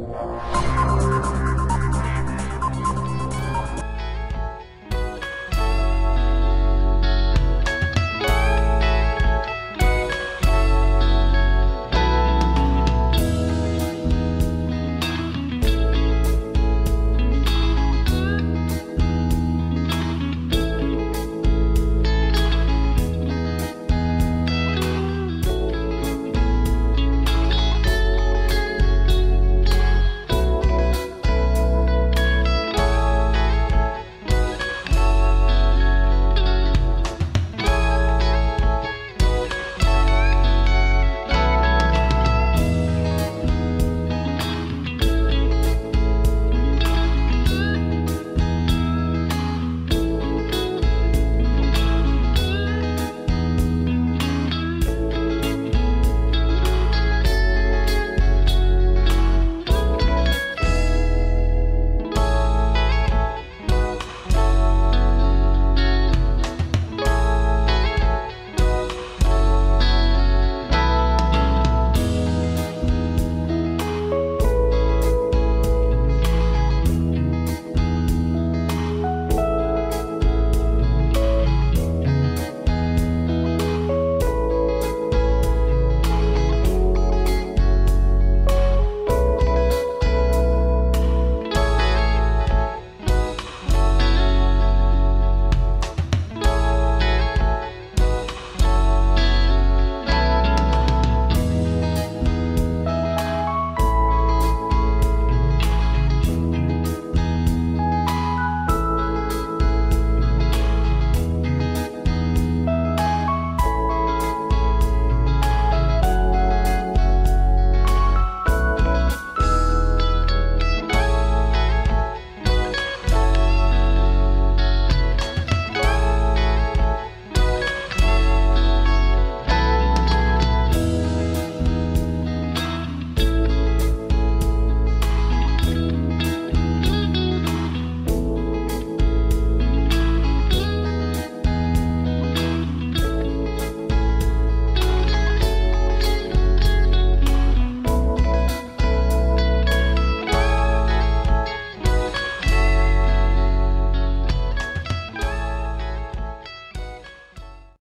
Música